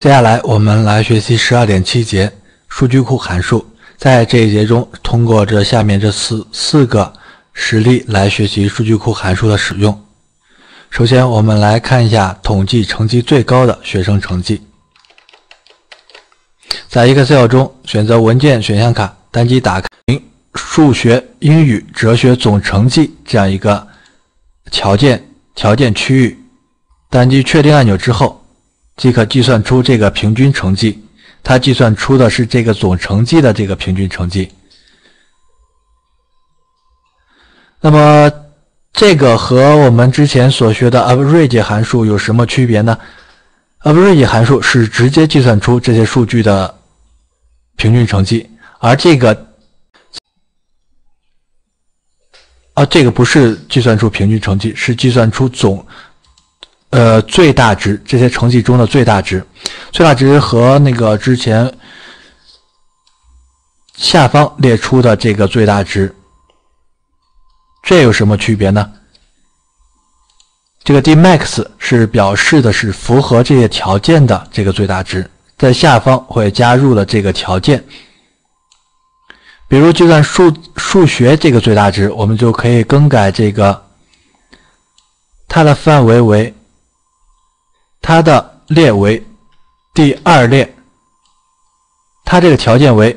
接下来我们来学习十二点七节数据库函数。在这一节中，通过这下面这四四个实例来学习数据库函数的使用。首先，我们来看一下统计成绩最高的学生成绩。在 Excel 中，选择文件选项卡，单击打开数学、英语、哲学总成绩这样一个条件条件区域，单击确定按钮之后。即可计算出这个平均成绩，它计算出的是这个总成绩的这个平均成绩。那么，这个和我们之前所学的 average 函数有什么区别呢？average 函数是直接计算出这些数据的平均成绩，而这个，啊，这个不是计算出平均成绩，是计算出总。呃，最大值这些成绩中的最大值，最大值和那个之前下方列出的这个最大值，这有什么区别呢？这个 d max 是表示的是符合这些条件的这个最大值，在下方会加入了这个条件。比如计算数数学这个最大值，我们就可以更改这个它的范围为。它的列为第二列，它这个条件为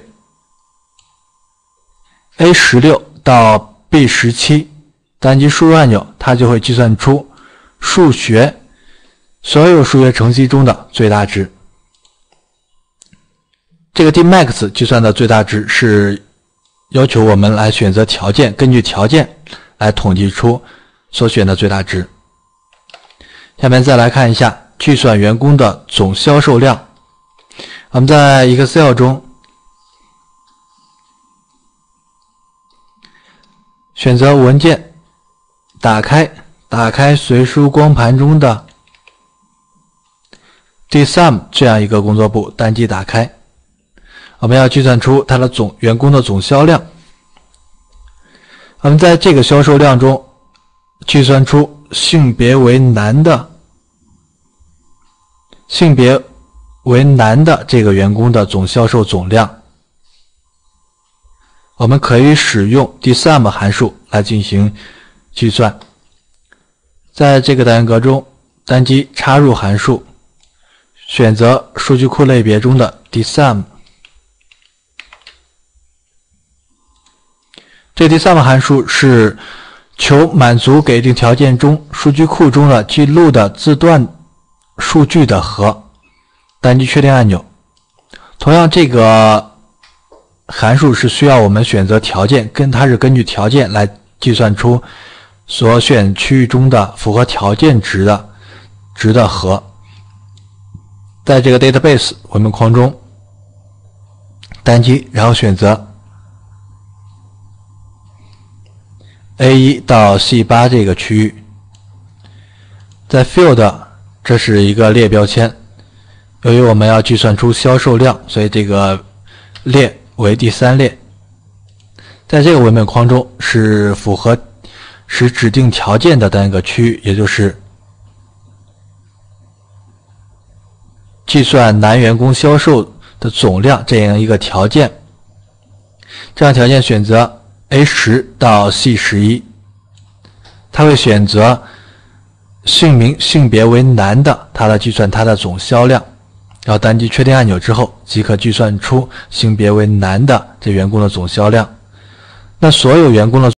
A 十六到 B 十七，单击输入按钮，它就会计算出数学所有数学成绩中的最大值。这个 d max 计算的最大值是要求我们来选择条件，根据条件来统计出所选的最大值。下面再来看一下。计算员工的总销售量。我们在 Excel 中选择文件，打开，打开随书光盘中的 dsum 这样一个工作簿，单击打开。我们要计算出它的总员工的总销量。我们在这个销售量中计算出性别为男的。性别为男的这个员工的总销售总量，我们可以使用 dsum 函数来进行计算。在这个单元格中，单击插入函数，选择数据库类别中的 dsum。这 dsum 函数是求满足给定条件中数据库中的记录的字段。数据的和，单击确定按钮。同样，这个函数是需要我们选择条件，跟它是根据条件来计算出所选区域中的符合条件值的值的和。在这个 database 文本框中，单击，然后选择 A 一到 C 八这个区域，在 field。这是一个列标签，由于我们要计算出销售量，所以这个列为第三列。在这个文本框中是符合使指定条件的单个区域，也就是计算男员工销售的总量这样一个条件。这样条件选择 A 十到 C 十一，它会选择。姓名、性别为男的，他来计算他的总销量。然后单击确定按钮之后，即可计算出性别为男的这员工的总销量。那所有员工的。